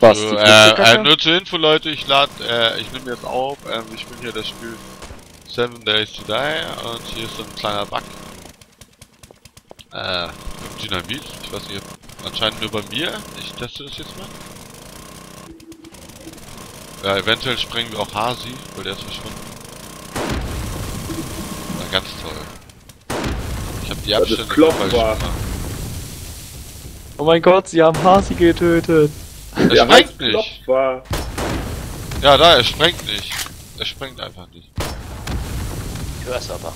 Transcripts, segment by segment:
Was? So, die äh, äh, nur zur Info, Leute, ich lade, äh, ich nehme jetzt auf, ähm, ich bin hier das Spiel Seven Days to Die und hier ist so ein kleiner Bug. Äh, mit Dynamit, ich weiß nicht, anscheinend nur bei mir, ich teste das jetzt mal. Ja, eventuell sprengen wir auch Hasi, weil der ist verschwunden. Na, ganz toll. Ich habe die Abstände falsch gemacht. Oh mein Gott, sie haben Hasi getötet. Er Der sprengt nicht. Klopfer. Ja, da, er sprengt nicht. Er sprengt einfach nicht. Ich hör's aber.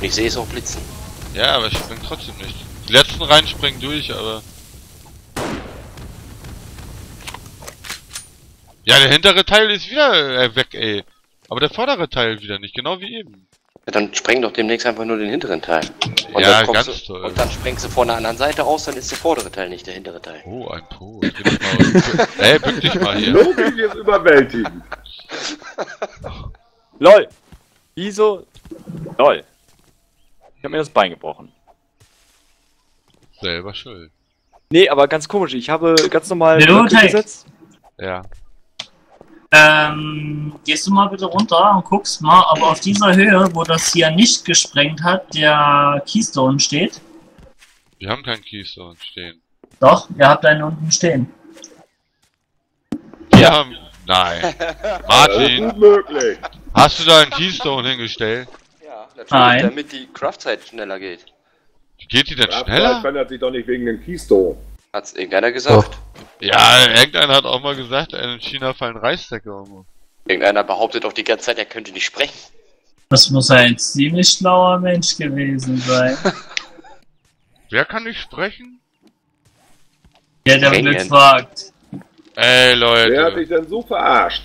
Ich sehe es auch blitzen. Ja, aber er springt trotzdem nicht. Die letzten Reihen springen durch, aber... Ja, der hintere Teil ist wieder äh, weg, ey. Aber der vordere Teil wieder nicht, genau wie eben. Ja, dann spreng doch demnächst einfach nur den hinteren Teil. Und Ja, dann kommst ganz du, toll. Und dann sprengst du von der anderen Seite aus, dann ist der vordere Teil nicht der hintere Teil. Oh, ein mal. ey, bück dich mal hier. Logik ist überwältigend. LOL! Wieso? LOL. Ich hab mir das Bein gebrochen. Selber schuld. Nee, aber ganz komisch, ich habe ganz normal gesetzt. Ja. Ähm, gehst du mal bitte runter und guckst mal, ob auf dieser Höhe, wo das hier nicht gesprengt hat, der Keystone steht. Wir haben keinen Keystone stehen. Doch, ihr habt einen unten stehen. Wir haben... Nein. Das ist Martin, gut möglich. hast du da einen Keystone hingestellt? Ja, natürlich, Nein. damit die Craftzeit schneller geht. Geht die denn schneller? verändert sich doch nicht wegen dem Keystone. Hat's irgendeiner gesagt. Ja, irgendeiner hat auch mal gesagt, in China fallen Reisdecke um. Irgendeiner behauptet doch die ganze Zeit, er könnte nicht sprechen. Das muss ein ziemlich schlauer Mensch gewesen sein. Wer kann nicht sprechen? Der, der Alien. wird fragt. Ey, Wer hat Leute. dich denn so verarscht?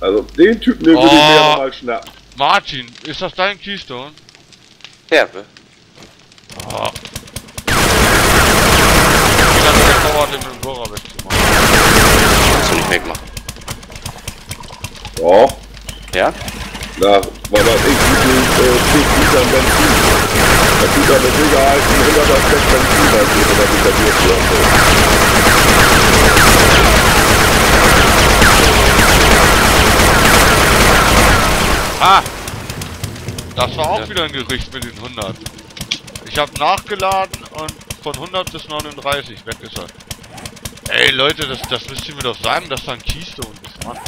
Also, den Typen, den würde ich Oh. mir ja mal schnappen. Martin, ist das dein Keystone? Herbe. Oh. Wie lange das dauert, den mit dem Bohrer wegzumachen? Kannst du nicht wegmachen. Doch. Ja? Na, was weiß ich, wie viel äh, 10 Liter Benzin. Da tut er mit Sicherheit ein 100er Cent Benzin reingeben, wenn er das durchführen will. Ah! Das war auch wieder ein Gericht mit den 100. Ich habe nachgeladen und von 100 bis 39 weg ist er. Ey Leute, das, das müsst ihr mir doch sagen, dass da ein Keystone ist, Mann.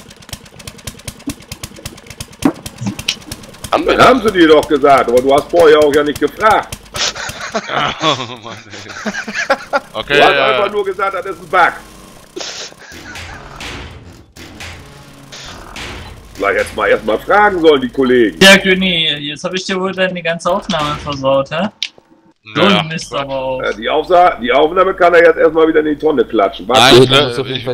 Haben wir haben sie dir doch gesagt, aber du hast vorher auch ja nicht gefragt. oh Mann, ey. Okay, Du hast äh, einfach nur gesagt, das ist ein Bug. Vielleicht jetzt mal erstmal fragen sollen, die Kollegen. Ja, Günni, jetzt habe ich dir wohl deine ganze Aufnahme versaut, hä? So naja, Mist aber auch. Die, Aufsa die Aufnahme kann er jetzt erstmal wieder in die Tonne klatschen. Was? Nein, ich, auf ich, jeden Fall